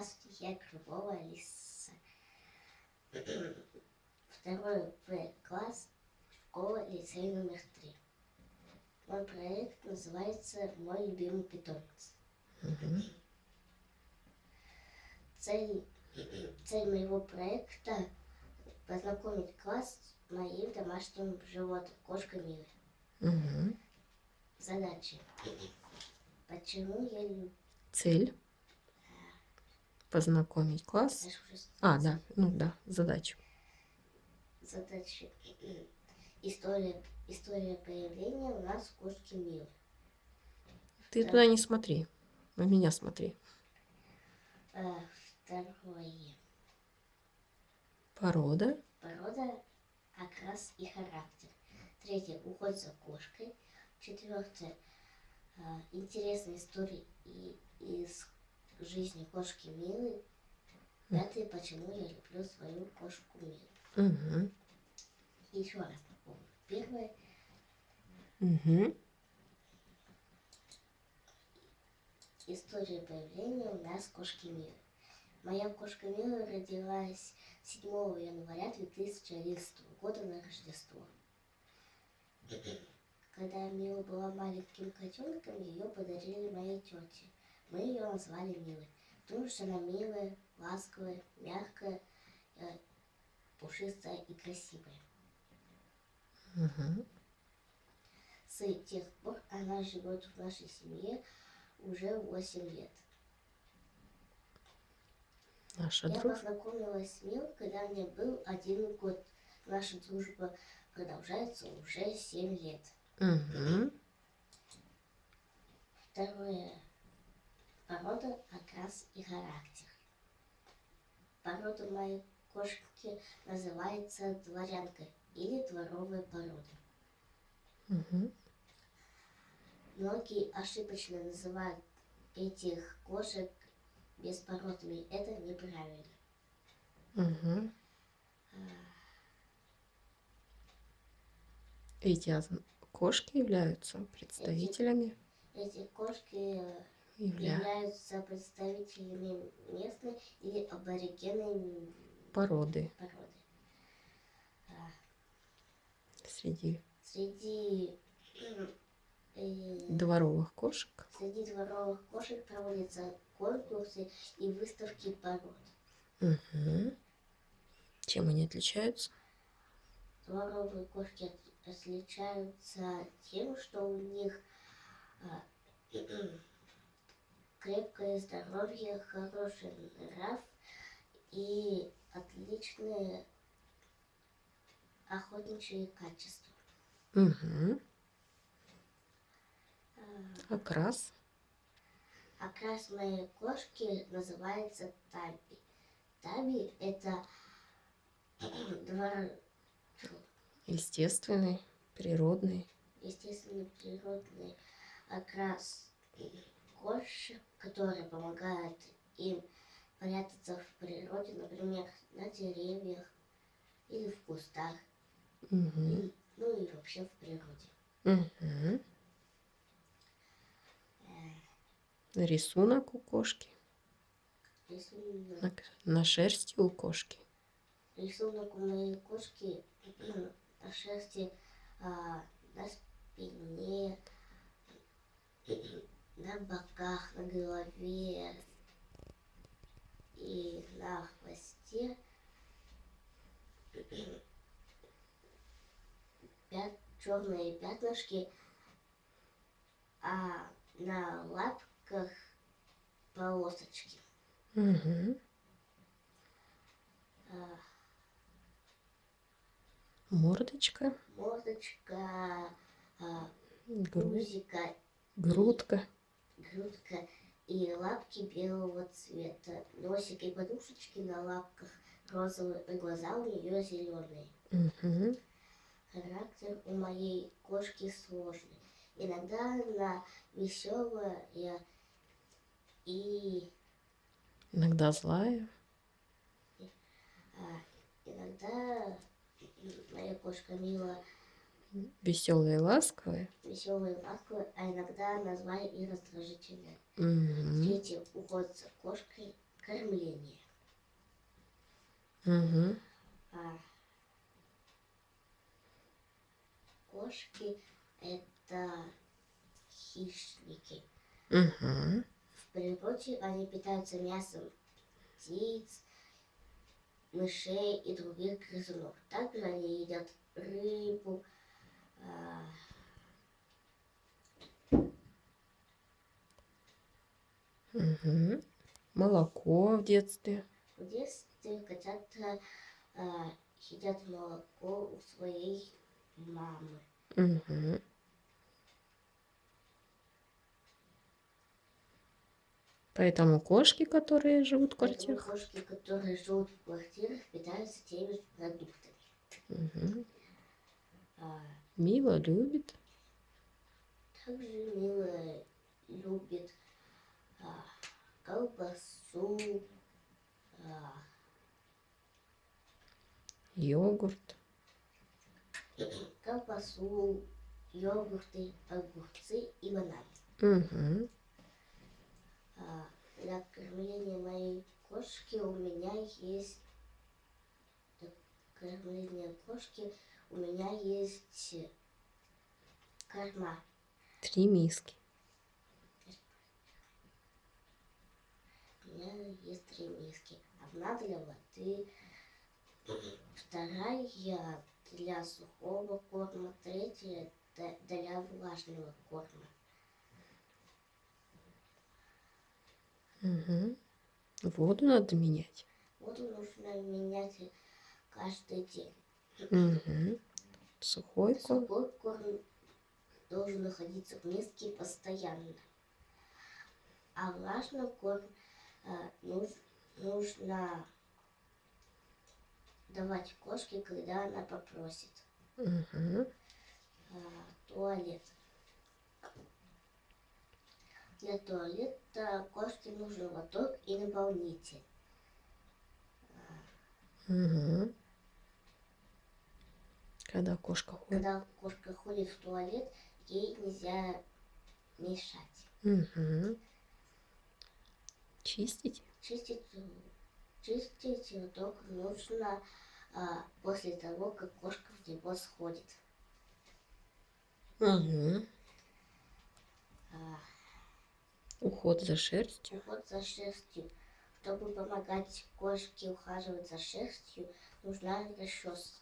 Здравствуйте, я Крылова Алиса. Второй Б класс, школа, лицей номер три. Мой проект называется «Мой любимый питомец». Цель, цель моего проекта – познакомить класс с моим домашним животным, кошкой Милой. Мгм. Задачи. Почему я люблю... Цель. Познакомить класс. А, да, ну да, задача. задачи. История, история появления у нас кошки Милы. Ты Да. туда не смотри. На меня смотри. А, Второе. Порода. Порода, окрас и характер. Третье. Уход за кошкой. Четвертое. а, Интересные истории и- из жизни кошки Милы. Пятое. Почему я люблю свою кошку Милу. Угу. Еще раз напомню. Первое. Угу. История появления у нас кошки Милы. Моя кошка Мила родилась 7 января 2011 года на Рождество. Когда Мила была маленьким котенком, ее подарили моей тете. Мы ее назвали Милой, потому что она милая, ласковая, мягкая, э, пушистая и красивая. Угу. С тех пор она живет в нашей семье уже 8 лет. Наша Я дружба. познакомилась с Мил, когда мне был один год. Наша дружба продолжается уже семь лет. Угу. Второе. Порода, окрас и характер. Порода моей кошки называется дворянка или дворовая порода. Угу. Многие ошибочно называют этих кошек беспородными. Это неправильно. Угу. Эти кошки являются представителями Эти кошки э, явля... являются представителями местной или аборигенной породы породы. среди Среди, э, дворовых кошек. среди дворовых кошек проводятся конкурсы и выставки пород. Угу. Чем они отличаются? Дворовые кошки от- отличаются тем, что у них а, крепкое здоровье, хороший нрав и отличные охотничьи качества. Угу. А, Окрас. Окрас моей кошки называется Таби. Таби это двор... Естественный, природный. естественный природный окрас кошек, который помогает им прятаться в природе, например, на деревьях или в кустах, Угу. и- ну и вообще в природе. Угу. Рисунок у кошки. Рисунок, На, на шерсти у кошки. рисунок у моей кошки на шерсти, а, на спине, на боках, на голове и на хвосте. Пят, черные пятнышки, а на лапках полосочки. Угу. А, Мордочка, мордочка, а, грудь, пузика, грудка. Грудка и лапки белого цвета. Носик и подушечки на лапках розовые, и глаза у нее зеленые. Угу. Характер у моей кошки сложный. Иногда она веселая и, Иногда злая. а, иногда моя кошка Мила Ласковая. веселая и ласковая, а иногда злая и раздражительная. Угу. Третье. Уход за кошкой. кормление. Угу. А кошки это хищники. Угу. В природе они питаются мясом птиц, мышей и других грызунов. Также они едят рыбу, Угу. Молоко в детстве. в детстве котята а, едят молоко у своей мамы. Угу. Поэтому кошки, которые живут в Поэтому квартирах. кошки, которые живут в квартирах, питаются теми же продуктами. Угу. А, Мило любит. также Мила любит а, колбасу, а, Йогурт. колбасу, йогурты, огурцы и бананы. Угу. А, для кормления моей кошки у меня есть для кормления кошки у меня есть корма. Три миски. У меня есть три миски. Одна для воды, вторая для сухого корма, третья для влажного корма. Угу. Воду надо менять. Воду нужно менять каждый день. Угу. Сухой корм. Сухой корм должен находиться в миске постоянно. А влажный корм а, нуж- нужно давать кошке, когда она попросит. Угу. А, туалет. Для туалета кошке нужен лоток и наполнитель. Угу. Когда кошка ходит. Когда кошка ходит в туалет, ей нельзя мешать. Угу. Чистить. Чистить, чистить лоток нужно а, после того, как кошка в него сходит. Угу. А, Уход за шерстью. уход за шерстью. Чтобы помогать кошке ухаживать за шерстью, нужна расческа.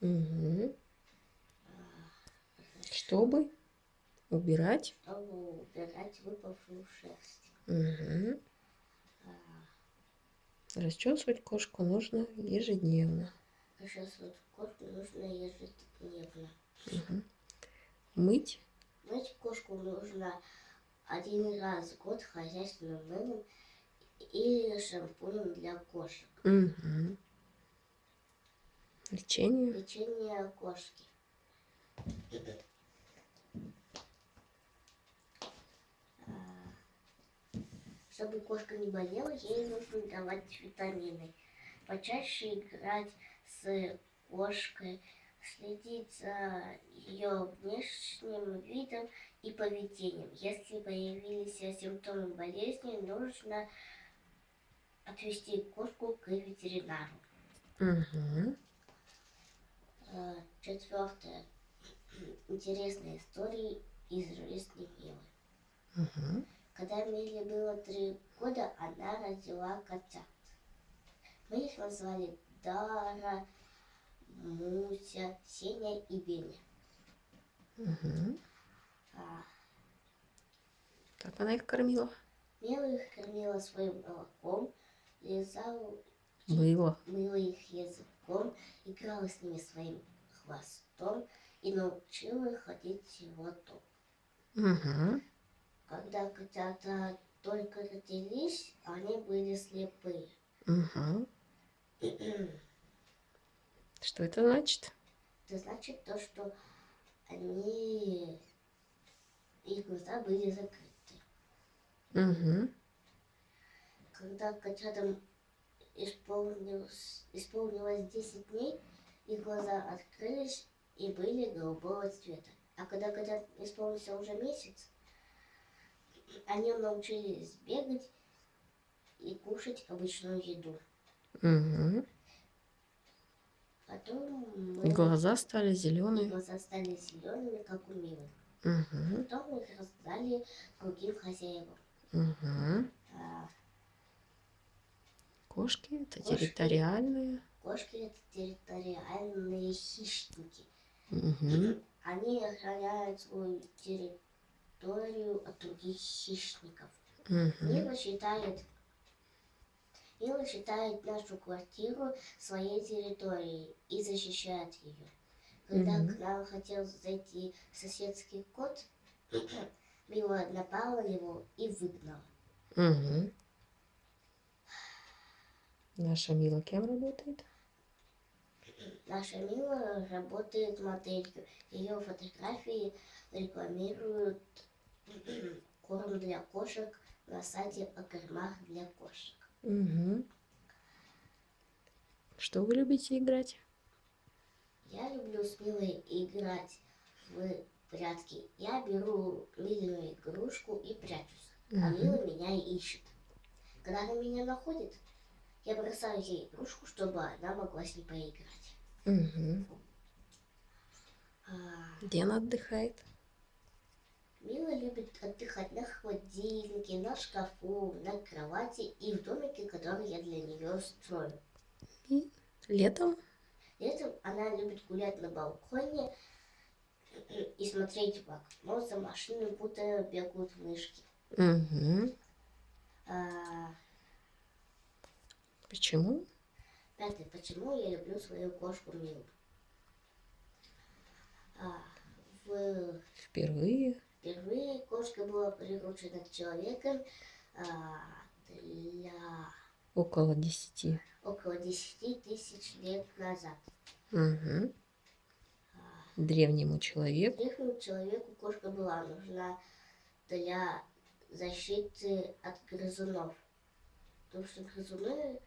Угу. Чтобы убирать. Чтобы убирать выпавшую шерсть. Угу. Расчесывать кошку нужно ежедневно. Расчесывать кошку нужно ежедневно. Мгм. Мыть. Мыть кошку нужно один раз в год хозяйственным мылом или шампунем для кошек. Угу. Лечение. Лечение кошки. А, Чтобы кошка не болела, ей нужно давать витамины. Почаще играть с кошкой, следить за ее внешним видом и поведением. Если появились симптомы болезни, нужно отвести кошку к ветеринару. Угу. Э, Четвертое. Интересные истории из жизни Милы. Угу. Когда Миле было три года, она родила котят. Мы их назвали Дара, Муся, Сеня и Беня. Угу. А Как она их кормила? Мила их кормила своим молоком, лизала, Мыло. мыла их языком, играла с ними своим хвостом и научила их ходить в лоток. Угу. Когда котята только родились, они были слепые. Угу. Что это значит? Это значит то, что они, их глаза были закрыты. Угу. Когда котятам исполнилось, исполнилось 10 дней, их глаза открылись и были голубого цвета. А когда котят исполнился уже месяц, они научились бегать и кушать обычную еду. Угу. Потом И мы глаза стали и зеленые. глаза стали зелеными, как у Милы. Угу. Потом мы их раздали другим хозяевам. Угу. А, Кошки это Кошки. территориальные. кошки это территориальные хищники. Угу. Они охраняют свою территорию от других хищников. Угу. Мила считает, Мила считает нашу квартиру своей территорией и защищает ее. Когда Мгм. к нам хотел зайти соседский кот, Мила напала на него и выгнала. Угу. Наша Мила кем работает? Наша Мила работает моделью. Ее фотографии рекламируют корм для кошек на сайте о кормах для кошек. Угу. Что вы любите играть? Я люблю с Милой играть в прятки. Я беру Милину игрушку и прячусь, а Мгм. Мила меня ищет. Когда она меня находит, я бросаю ей игрушку, чтобы она могла с ней поиграть. Угу. А, Где она отдыхает? Мила любит отдыхать на холодильнике, на шкафу, на кровати и в домике, который я для нее строю. И летом? Летом она любит гулять на балконе и смотреть в окно за машиной, будто бегают мышки. Угу. А, Почему? пятое. Почему я люблю свою кошку Милу? А, в- Впервые? впервые кошка была приручена человеком а, для Около десяти. около 10 тысяч лет назад. Угу. Древнему человеку. Древнему человеку кошка была нужна для защиты от грызунов. Потому что грызуны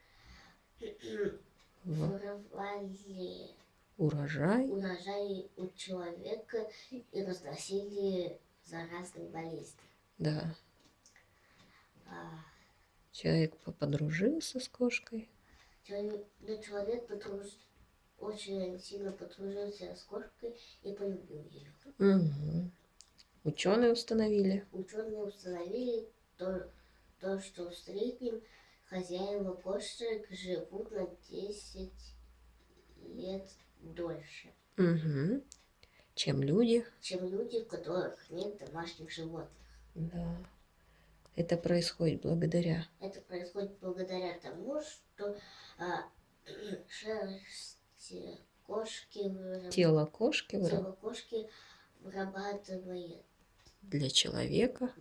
воровали урожай. урожай у человека и разносили заразные болезни. Да. А Человек по- подружился с кошкой. человек, но человек потруж- очень сильно подружился с кошкой и полюбил ее. Угу. Ученые установили. Ученые установили то, то, что в среднем хозяева кошек живут на 10 лет дольше, Угу. Чем люди. чем люди, у которых нет домашних животных. Да. Это происходит благодаря. Это происходит благодаря тому, что а, шерсть кошки, выраб- Тело кошки выра- тело кошки вырабатывает для человека.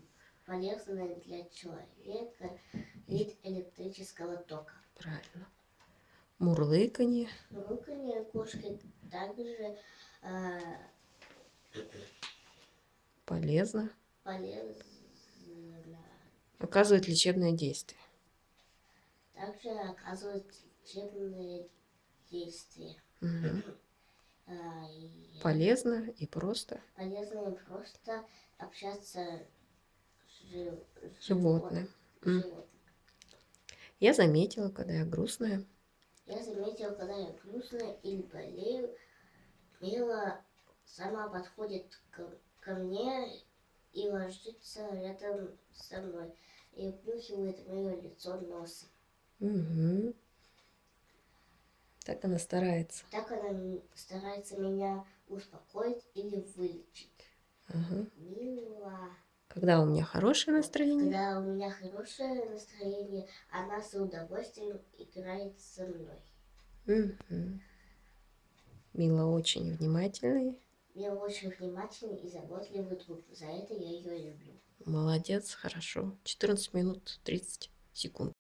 Полезный для человека вид электрического тока. Правильно. Мурлыканье. Руками кошки также а, Полезно. полезно, Оказывает лечебное действие. также оказывает лечебные действия. Мгм. А, и Полезно и просто. полезно им просто общаться с жи- с Животным. с М. животным. Я заметила, когда я грустная, Я заметила, когда я грустная или болею, Мила сама подходит к, ко мне и ложится рядом со мной и обнюхивает мое лицо носом. Мгм. Так она старается. Так она старается меня успокоить или вылечить. Ага. Мила. Когда у меня хорошее настроение, Когда у меня хорошее настроение, она с удовольствием играет со мной. мгм. Мила очень внимательный. Я очень внимательный и заботливый друг. За это я ее люблю. Молодец, хорошо. 14 минут 30 секунд.